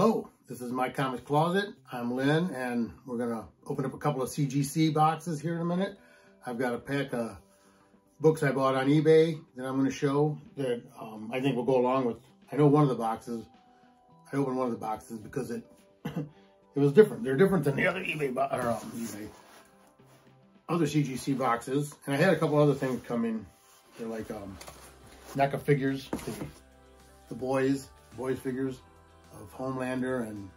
Hello, this is My Comics Closet. I'm Lynn, and we're going to open up a couple of CGC boxes here in a minute. I've got a pack of books I bought on eBay that I'm going to show that um, I think will go along with, I know one of the boxes, I opened one of the boxes because it it was different. They're different than the other eBay, or um, eBay, other CGC boxes. And I had a couple other things come in. They're like um, NECA figures, the, the boys, boys figures of Homelander and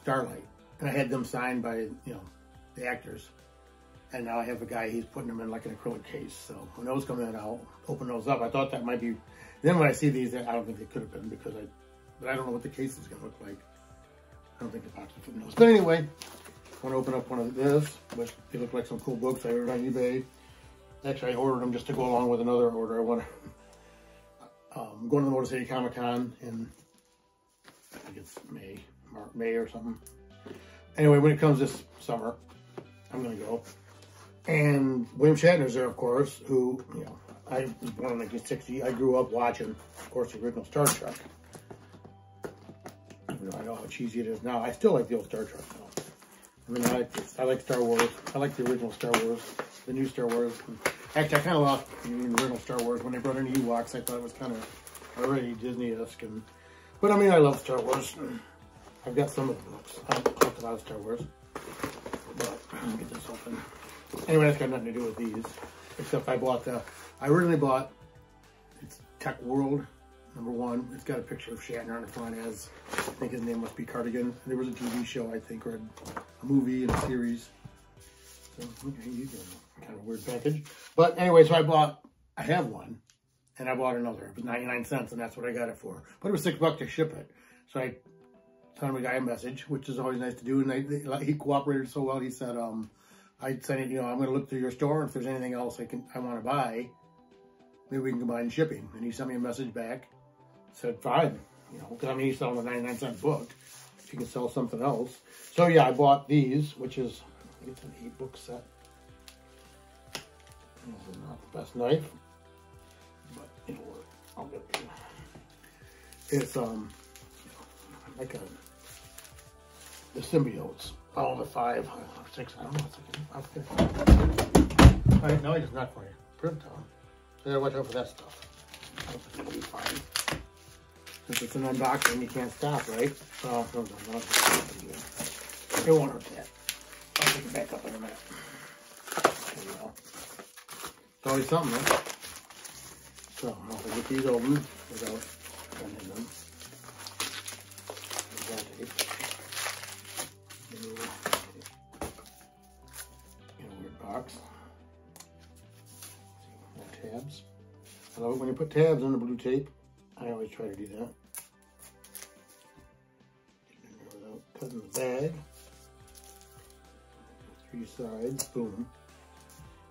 Starlight. And I had them signed by, you know, the actors. And now I have a guy, he's putting them in like an acrylic case. So when those come in, I'll open those up. I thought that might be, then when I see these, I don't think they could have been because I, but I don't know what the case is gonna look like. I don't think the box will fit in those. But anyway, I want to open up one of this, but they look like some cool books I ordered on eBay. Actually, I ordered them just to go along with another order. I want to, um, going to the Motor City Comic Con in think it's May, May or something. Anyway, when it comes this summer, I'm gonna go. And William Shatner's there, of course, who, you know, I was born in 1960. I grew up watching, of course, the original Star Trek. Even though I know how cheesy it is now, I still like the old Star Trek. I mean, I like, I like Star Wars. I like the original Star Wars, the new Star Wars. Actually, I kind of lost the original Star Wars when they brought in Ewoks. I thought it was kind of already Disney-esque and but I mean, I love Star Wars. I've got some of the books. I like a lot of Star Wars. But let me get this open. Anyway, that's got nothing to do with these. Except I bought the, I originally bought, it's TekWorld, number one. It's got a picture of Shatner on the front as, I think his name must be Cardigan. There was a TV show, I think, or a movie and a series. So, okay, kind of weird package. But anyway, so I bought, I have one and I bought another. It was 99 cents, and that's what I got it for. But it was six bucks to ship it. So I sent him a guy a message, which is always nice to do. And they, he cooperated so well. He said, um, I'd send it, you know, I'm going to look through your store. And if there's anything else I can, I want to buy, maybe we can combine shipping. And he sent me a message back. Said, fine. You know, because I mean, he's selling a 99 cent book. If you can sell something else. So yeah, I bought these, which is, I it's an eight book set. This is not the best knife it'll work. I'll get it. It's um like a the symbiotes. All the five, six, I don't know. It's like, All right, now I just not for you. Print on. So you gotta watch out for that stuff. I it'll be fine. Since it's an unboxing, you can't stop, right? Oh, no, no, no, it won't hurt that. I'll take it back up in a minute. There you go. It's always something, right? So I'll get these open without bending them. In a weird box. See, tabs. Hello, when you put tabs on the blue tape, I always try to do that. Without cutting the bag. Three sides, boom.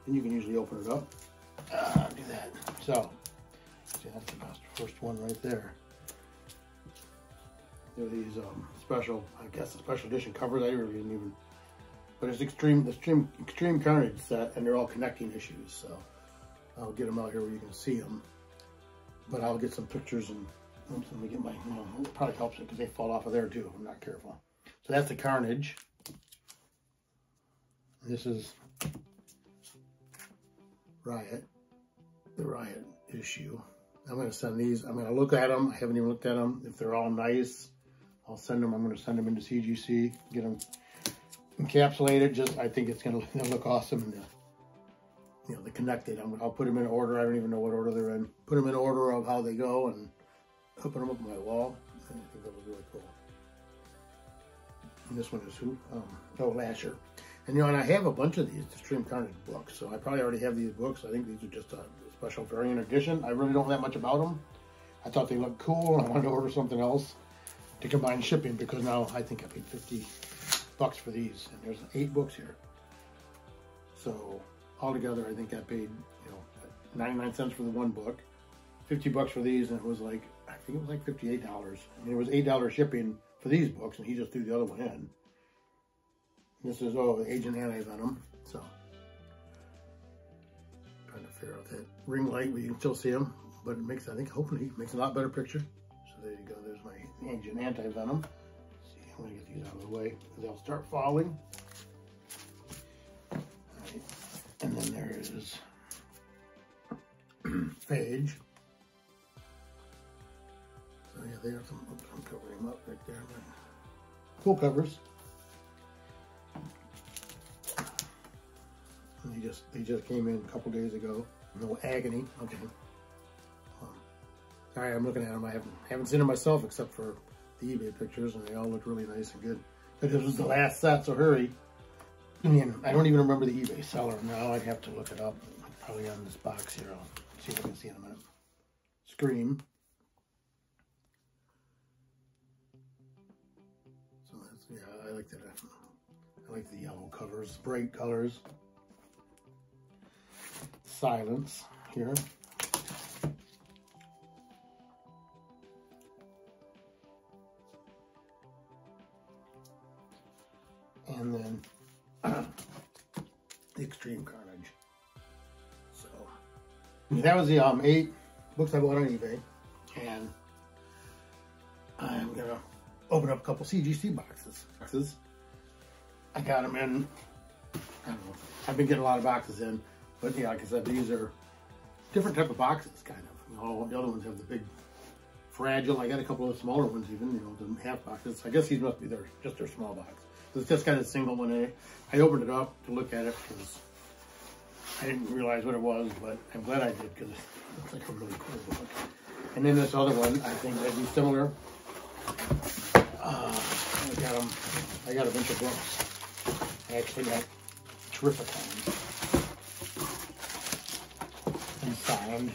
And you can usually open it up. Uh, do that. So, That's the best first one right there. There are these um, special, I guess, a special edition covers. I really didn't even, but it's extreme, the extreme, extreme carnage set, and they're all connecting issues. So I'll get them out here where you can see them. But I'll get some pictures and let me get my, you know, it probably helps it because they fall off of there too if I'm not careful. So that's the carnage. This is Riot, the Riot issue. I'm going to send these. I'm going to look at them. I haven't even looked at them. If they're all nice, I'll send them. I'm going to send them into CGC, get them encapsulated. Just, I think it's going to look awesome. And, you know, the connected. I'm, I'll put them in order. I don't even know what order they're in. Put them in order of how they go and open them up on my wall. I think that was really cool. And this one is who? Um, oh, Lasher. And, you know, and I have a bunch of these Extreme Carnage books. So I probably already have these books. I think these are just a special variant edition. I really don't know that much about them. I thought they looked cool and I wanted to order something else to combine shipping because now I think I paid 50 bucks for these and there's eight books here. So altogether, I think I paid, you know, 99 cents for the one book, 50 bucks for these, and it was like, I think it was like $58. I mean, it was $8 shipping for these books and he just threw the other one in. This is, oh, Agent Anti-Venom, so out that ring light where you can still see them, but it makes, I think, hopefully, makes a lot better picture. So there you go. There's my Agent Anti-Venom. See, I'm gonna get these out of the way they'll start falling. Right. And then there is Phage. So yeah, they have some, oops, I'm covering them up right there. Cool covers. They just, they just came in a couple days ago. No agony, okay. Um, sorry, I'm looking at them. I haven't, haven't seen them myself except for the eBay pictures and they all look really nice and good. But this was the last set, so hurry. I mean, I don't even remember the eBay seller now. I'd have to look it up. Probably on this box here. I'll see if I can see in a minute. Scream. So that's, yeah, I like that. I like the yellow covers, bright colors. Silence here. And then the Extreme Carnage. So that was the um, eight books I bought on eBay. And I'm gonna open up a couple CGC boxes. boxes. I got them in, I I've been getting a lot of boxes in, but yeah, like I said, these are different type of boxes, kind of. Know, the other ones have the big fragile. I got a couple of smaller ones even, you know, the half boxes. I guess these must be their just their small box. It's just kind of a single one. I, opened it up to look at it because I didn't realize what it was, but I'm glad I did because it looks like a really cool book. And then this other one, I think that'd be similar. Uh, I got them. I got a bunch of books. I actually got Terrificon and signed.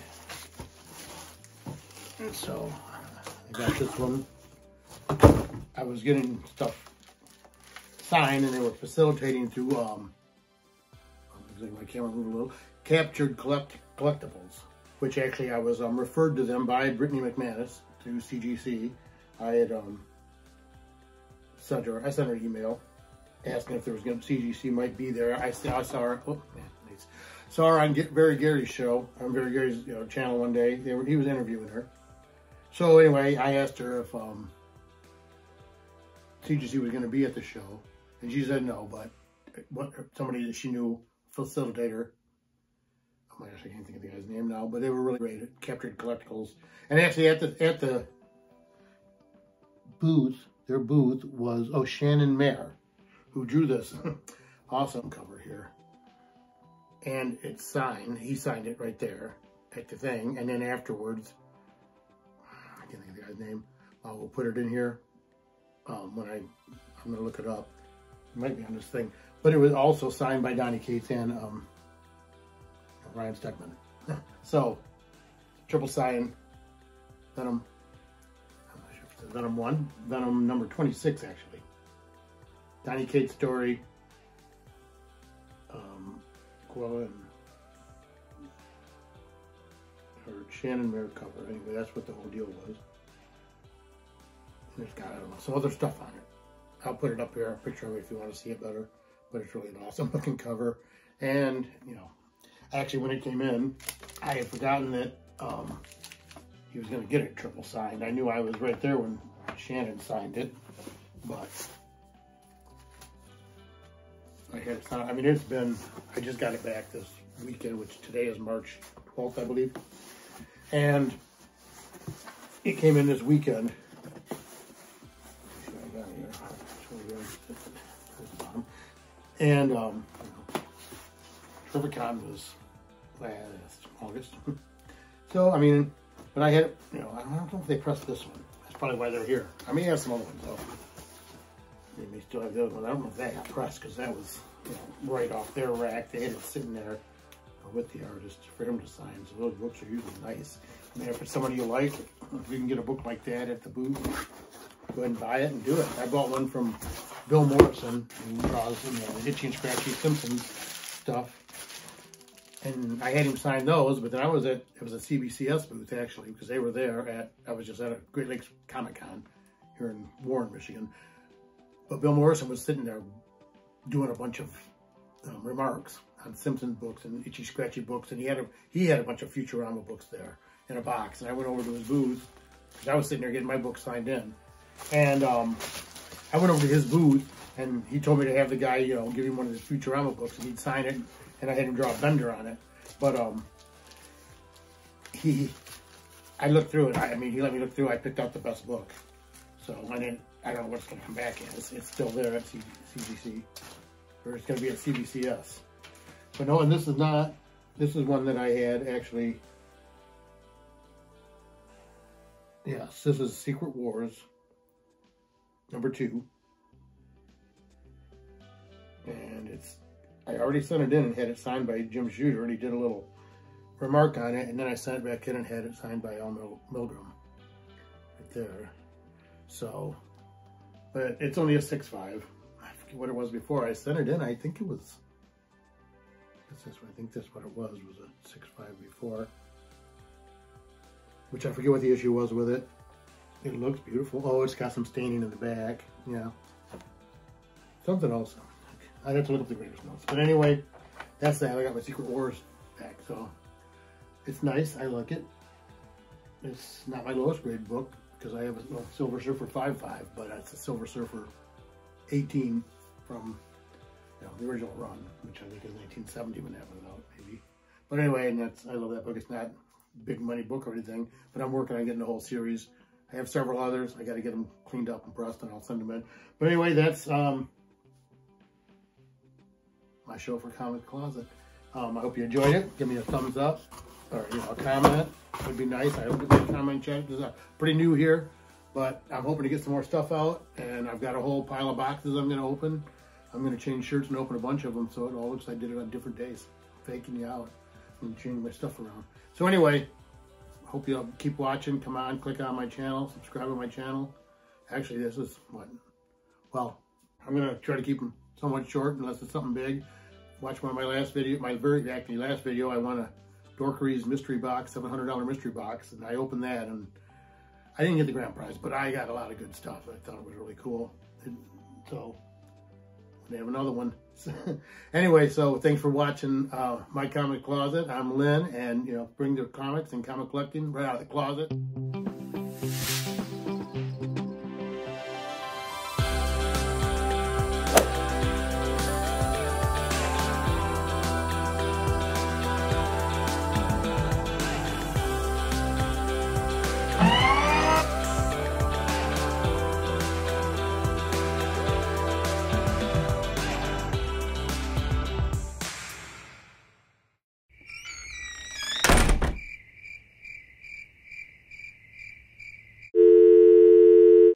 And so I got this one. I was getting stuff signed and they were facilitating through um my camera moved a little captured collect collectibles which actually I was um, referred to them by Brittany McManus to CGC I had um sent her I sent her an email asking if there was going to CGC might be there I, I saw her oh, man, nice. Saw her on Get Very Gary's show. On Very Gary's you know, channel one day. They were, he was interviewing her. So anyway I asked her if um CGC was going to be at the show. And she said no, but what somebody that she knew, facilitator, oh my gosh, I can't think of the guy's name now, but they were really great at captured collectibles. And actually at the at the booth, their booth was oh Shannon Mayer, who drew this awesome cover here. And it's signed, he signed it right there at the thing. And then afterwards, I can't think of the guy's name. I will put it in here um, when I, I'm gonna look it up It might be on this thing, but it was also signed by Donny Cates and um, Ryan Stegman. so, triple sign, Venom, Venom 1, Venom number 26 actually. Donny Cates story, and or Shannon Mayer cover. Anyway, that's what the whole deal was. And it's got, I don't know, some other stuff on it. I'll put it up here, a picture of it if you want to see it better. But it's really an awesome looking cover. And, you know, actually when it came in, I had forgotten that um, he was going to get it triple signed. I knew I was right there when Shannon signed it. But I had I mean, it's been, I just got it back this weekend, which today is March 12th, I believe. And it came in this weekend. And um, Terrificon was last August. so, I mean, but I had, you know, I don't know if they pressed this one. That's probably why they're here. I may have some other ones though. They still have the one. I don't know if that got pressed because that was, you know, right off their rack. They had it sitting there with the artist for him to sign. So those books are usually nice. I mean, if it's somebody you like, if you can get a book like that at the booth, go ahead and buy it and do it. I bought one from Bill Morrison, who draws you know, Itchy and Scratchy Simpsons stuff. And I had him sign those, but then I was at, it was a CBCS booth actually, because they were there at, I was just at a Great Lakes Comic Con here in Warren, Michigan. But Bill Morrison was sitting there doing a bunch of um, remarks on Simpsons books and Itchy Scratchy books, and he had a he had a bunch of Futurama books there in a box. And I went over to his booth because I was sitting there getting my book signed in, and um, I went over to his booth and he told me to have the guy, you know, give him one of his Futurama books and he'd sign it and I had him draw a bender on it. But um, he, I looked through it. I, I mean, he let me look through. I picked out the best book. So I didn't. I don't know what's going to come back as. It's still there at C CGC, or it's going to be at CBCS. But no, and this is not. This is one that I had actually. Yes, this is Secret Wars number two. And it's, I already sent it in and had it signed by Jim Shooter, and he did a little remark on it, and then I sent it back in and had it signed by Al Mil Milgrom, right there. So, but it's only a 6.5. I forget what it was before. I sent it in, I think it was, this is, I think that's what it was, was a 6.5 before. Which I forget what the issue was with it. It looks beautiful. Oh, it's got some staining in the back. Yeah. Something else. I'd have to look up the reader's notes. But anyway, that's that. I got my Secret Wars back. So it's nice. I like it. It's not my lowest grade book because I have a well, Silver Surfer 5.5, but it's a Silver Surfer 18 from you know, the original run, which I think is 1970 when that was out, maybe. But anyway, and that's I love that book. It's not big money book or anything, but I'm working on getting the whole series. I have several others. I got to get them cleaned up and pressed, and I'll send them in. But anyway, that's um, my show for Comic Closet. Um, I hope you enjoyed it. Give me a thumbs up or you know a comment. Would be nice. I hope you a comment chat. This is pretty new here, but I'm hoping to get some more stuff out. And I've got a whole pile of boxes I'm going to open. I'm going to change shirts and open a bunch of them so it all looks like I did it on different days. Faking you out and changing my stuff around. So anyway, hope you'll keep watching. Come on, click on my channel, subscribe to my channel. Actually, this is what, well, I'm going to try to keep them somewhat short unless it's something big. Watch one of my last video, my very actually last video, I want a Dorkery's mystery box, $700 mystery box, and I opened that and I didn't get the grand prize, but I got a lot of good stuff. I thought it was really cool. And so they have another one. anyway, so thanks for watching uh, My Comic Closet. I'm Lynn, and you know, bring the comics and comic collecting right out of the closet.